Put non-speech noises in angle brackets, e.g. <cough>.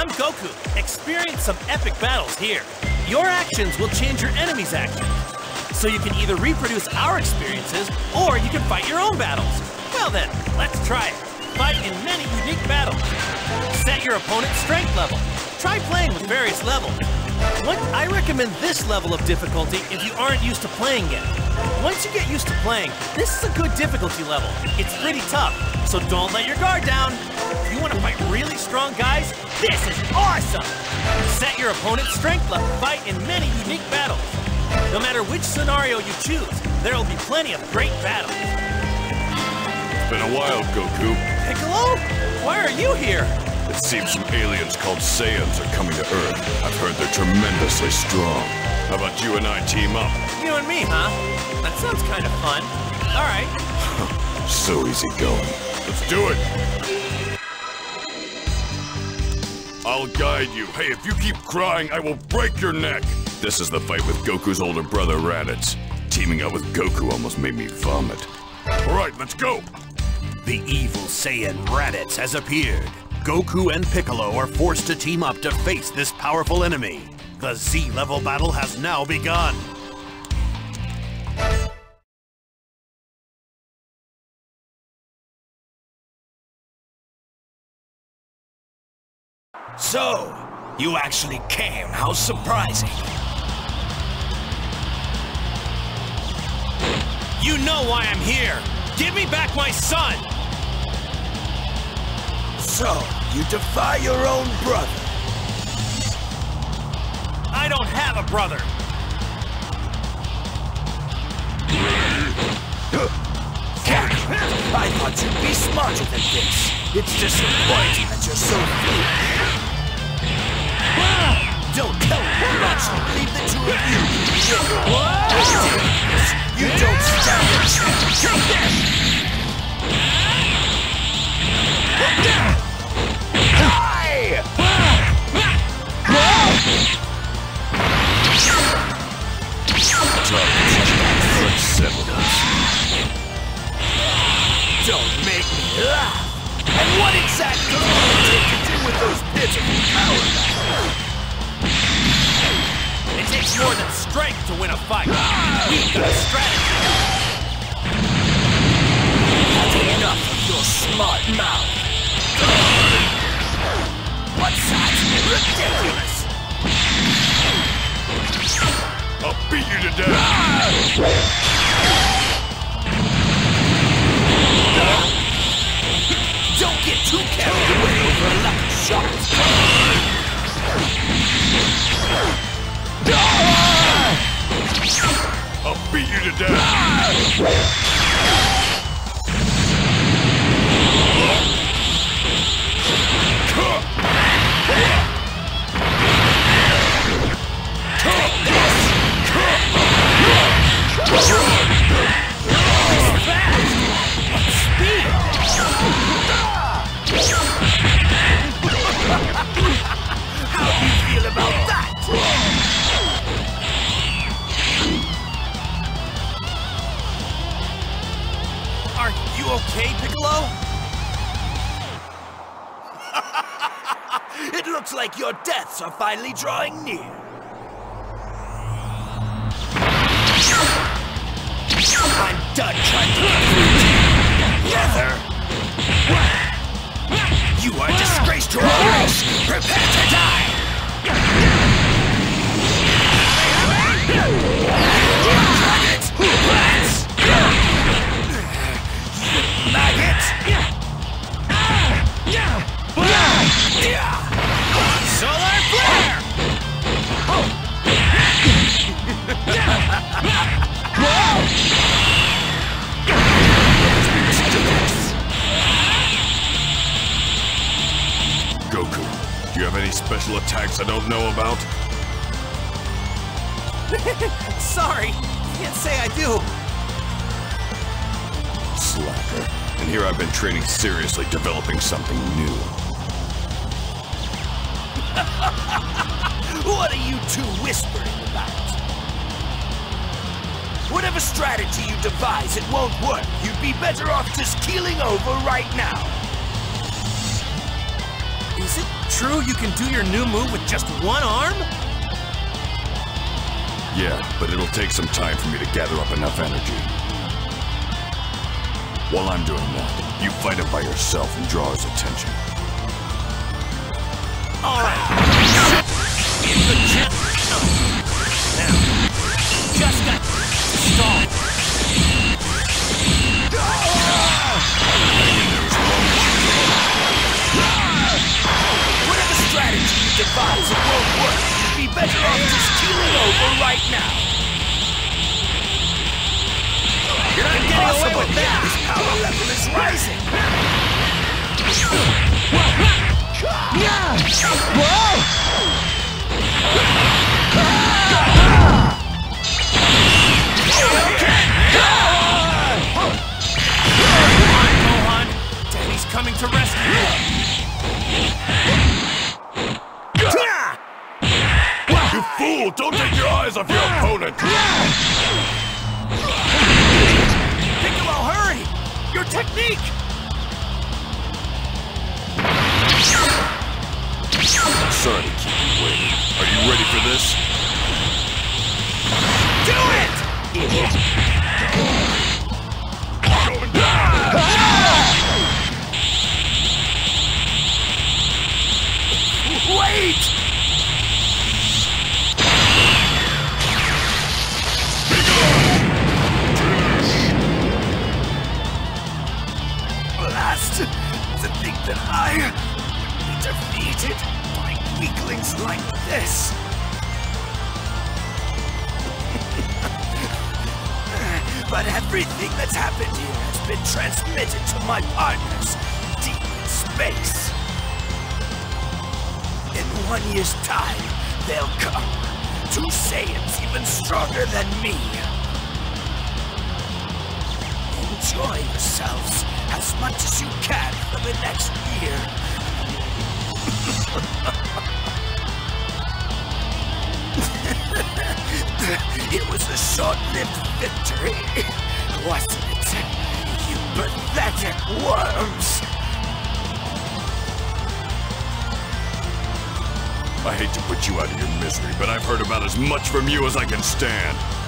I'm Goku. Experience some epic battles here. Your actions will change your enemy's actions. So you can either reproduce our experiences, or you can fight your own battles. Well then, let's try it. Fight in many unique battles. Set your opponent's strength level. Try playing with various levels. What, I recommend this level of difficulty if you aren't used to playing yet. Once you get used to playing, this is a good difficulty level. It's pretty tough, so don't let your guard down. If you want to fight really strong guys, this is awesome! Set your opponent's strength level. Fight in many unique battles. No matter which scenario you choose, there will be plenty of great battles. It's been a while, Goku. Piccolo? Why are you here? It seems some aliens called Saiyans are coming to Earth. I've heard they're tremendously strong. How about you and I team up? You and me, huh? That sounds kind of fun. All right. <laughs> So easy going. Let's do it! I'll guide you. Hey, if you keep crying, I will break your neck! This is the fight with Goku's older brother, Raditz. Teaming up with Goku almost made me vomit. Alright, let's go! The evil Saiyan Raditz has appeared. Goku and Piccolo are forced to team up to face this powerful enemy. The Z-level battle has now begun. So, you actually came. How surprising. You know why I'm here. Give me back my son! So, you defy your own brother. I don't have a brother. I thought you'd be smarter than this. It's disappointing that you're so weak. Don't tell me you actually leave the two of you. You don't stand a chance. What exactly do you take to do with those pitiful power battles? It takes more than strength to win a fight. We've got a strategy. You okay, Piccolo? <laughs> It looks like your deaths are finally drawing near. I'm done trying to recruit you, are a disgrace to our race. Prepare to die. Special attacks I don't know about? <laughs> Sorry, can't say I do. Slacker. And here I've been training seriously, developing something new. <laughs> What are you two whispering about? Whatever strategy you devise, it won't work. You'd be better off just keeling over right now. Is it true you can do your new move with just one arm? Yeah, but it'll take some time for me to gather up enough energy. While I'm doing that, you fight him by yourself and draw his attention. All right. In the gym. Now, just got to right now. You're not getting away with that. His power level is rising. Gohan, off your opponent! Piccolo, hurry! Your technique! But everything that's happened here has been transmitted to my partners deep in space. In one year's time, they'll come. Two Saiyans even stronger than me. Enjoy yourselves as much as you can for the next year. <laughs> it was a short-lived victory, wasn't it? You pathetic worms! I hate to put you out of your misery, but I've heard about as much from you as I can stand.